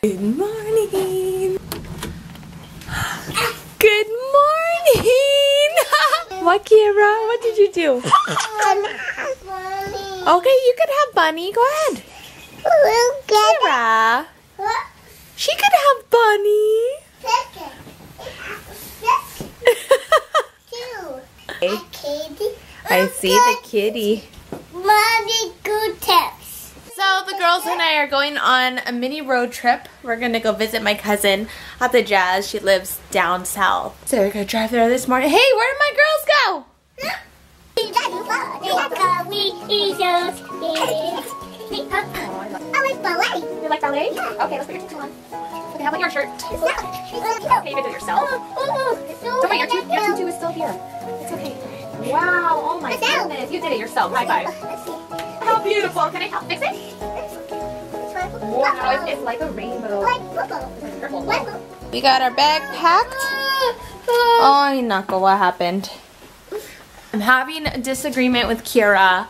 Good morning! Good morning! what, Keira? What did you do? okay, you could have Bunny. Go ahead. Keira. She could have Bunny. I see the kitty. Girls and I are going on a mini road trip. We're gonna go visit my cousin at the Jazz. She lives down south. So we're gonna drive there this morning. Hey, where did my girls go? You like ballet? Okay, let's put your tutu on. Okay, how about your shirt? Okay, you can do it yourself. Don't worry, your, tu your tutu is still here. It's okay. Wow, oh my goodness. You did it yourself. High five. How beautiful. Can I help fix it? Wow, it's, it's like a rainbow. We got our bag packed. Oh, Nako, what happened? I'm having a disagreement with Keira.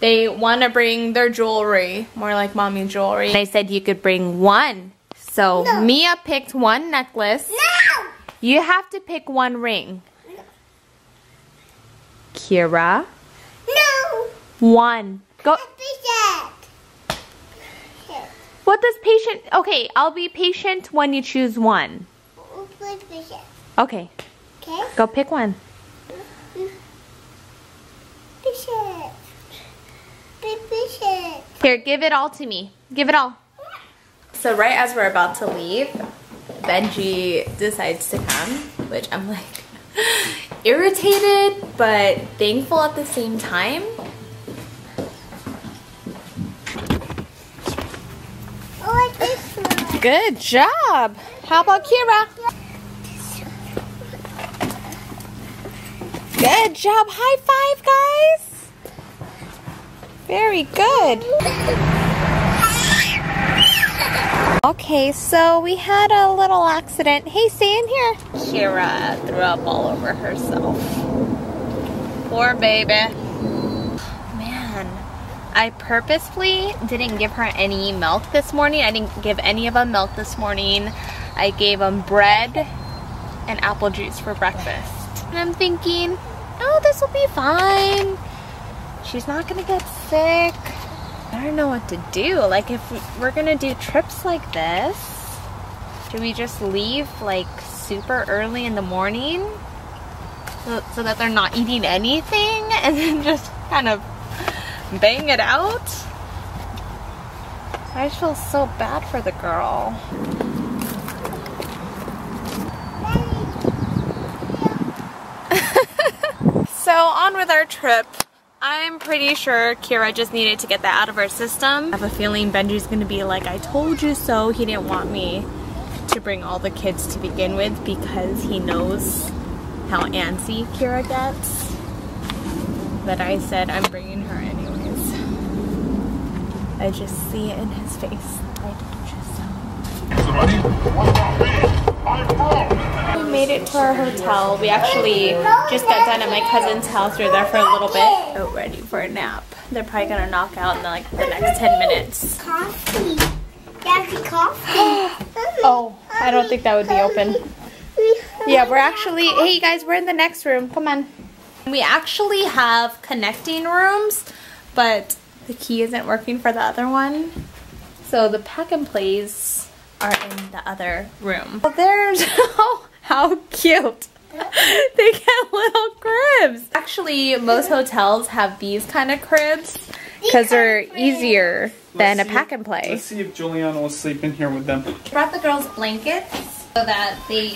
They want to bring their jewelry, more like mommy jewelry. They said you could bring one. So No. Miya picked one necklace. No! You have to pick one ring. Keira, No! one. Go. Patient. What does patient? Okay, I'll be patient when you choose one. Okay, Okay? go pick one. Patient. Patient. Here, give it all to me. Give it all. So right as we're about to leave, Benji decides to come, which I'm like irritated but thankful at the same time. I like this one. Good job. How about Keira? Good job. High five, guys. Very good. Okay, so we had a little accident. Hey, stay in here. Keira threw up all over herself. Poor baby. I purposefully didn't give her any milk this morning. I didn't give any of them milk this morning. I gave them bread and apple juice for breakfast. And I'm thinking, oh, this will be fine. She's not gonna get sick. I don't know what to do. Like, if we're gonna do trips like this, do we just leave like super early in the morning so, so that they're not eating anything and then just kind of bang it out? I just feel so bad for the girl. So on with our trip. I'm pretty sure Keira just needed to get that out of her system. I have a feeling Benji's gonna be like, I told you so. He didn't want me to bring all the kids to begin with because he knows how antsy Keira gets. But I said I'm bringing her anyways. I just see it in his face. I told you so. We made it to our hotel. We actually just got done at my cousin's house. We were there for a little bit. Oh, ready for a nap. They're probably gonna knock out in like the next 10 minutes. Coffee. Daddy, coffee. Oh, I don't think that would be open. Yeah, we're actually, hey you guys, we're in the next room. Come on. We actually have connecting rooms, but the key isn't working for the other one. So the pack and plays are in the other room. Well, there's, oh, how cute. they get little cribs. Actually, most hotels have these kind of cribs because they're easier than a Let's see- pack and play. Let's see if Julianna will sleep in here with them. brought the girls blankets so that they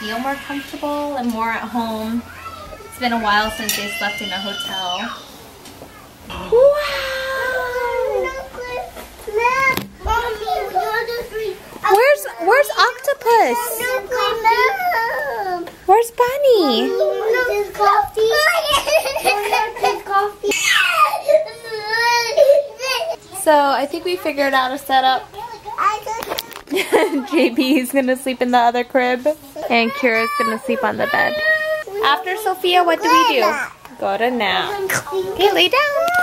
feel more comfortable and more at home. It's been a while since they slept in a hotel. Wow! Where's Where's Octopus? Where's Bunny? So I think we figured out a setup. JB is gonna sleep in the other crib, and Keira's gonna sleep on the bed. After Sophia, what do we do? Go to nap. Okay, lay down.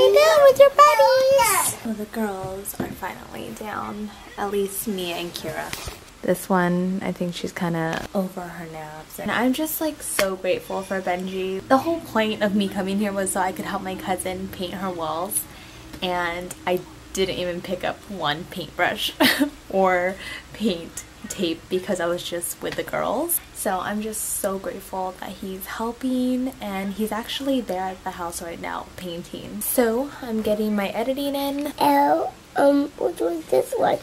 Lay down with your buddies. Oh, well, the girls are finally down. At least me and Keira. This one, I think she's kind of over her naps. And I'm just like so grateful for Benji. The whole point of me coming here was so I could help my cousin paint her walls. And I didn't even pick up one paintbrush or paint tape because I was just with the girls. So I'm just so grateful that he's helping and he's actually there at the house right now painting. So I'm getting my editing in. L, um, what was this one?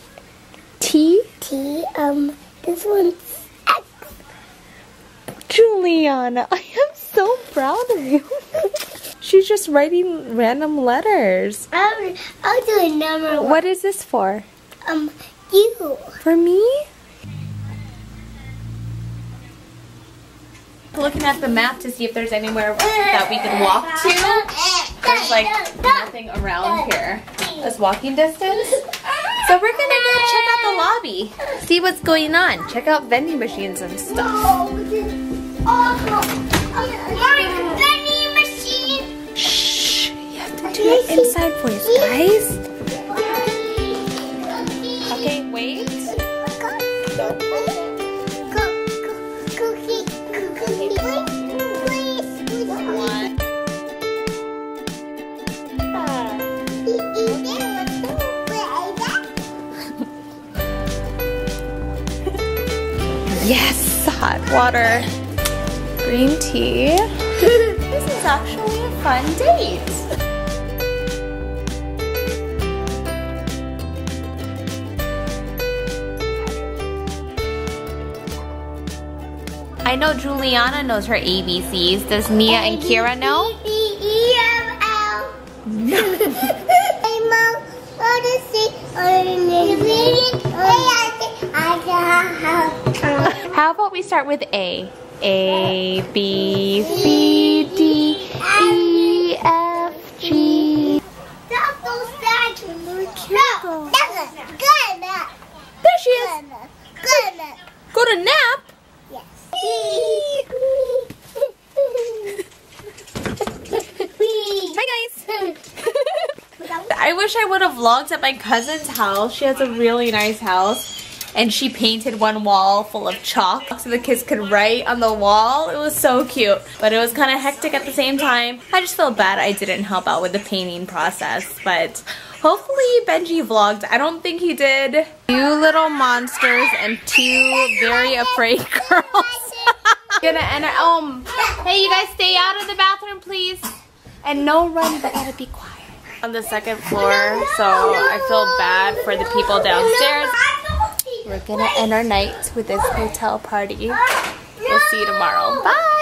T? T, um, this one's X. Julianna, I am so proud of you. She's just writing random letters. I'll, I'll do a number one. What is this for? Um, you. For me? Looking at the map to see if there's anywhere that we can walk to. There's like nothing around here. This walking distance. So we're gonna go check out the lobby. See what's going on. Check out vending machines and stuff. Shh. You have to do it inside voice, guys. Water. Green tea. this is actually a fun date. I know Julianna knows her ABCs. Does Miya and Keira know? How about we start with A? A, B, C, D, E, F, G. There she is. Good. Go to nap? Yes. Hi guys. I wish I would have vlogged at my cousin's house. She has a really nice house. And she painted one wall full of chalk so the kids could write on the wall. It was so cute. But it was kind of hectic at the same time. I just feel bad I didn't help out with the painting process. But hopefully Benji vlogged. I don't think he did. Two little monsters and two very afraid girls. Gonna enter. Um, hey, you guys stay out of the bathroom, please. And no run, but gotta be quiet. On the second floor, so I feel bad for the people downstairs. We're gonna end our night with this hotel party. We'll see you tomorrow. Bye!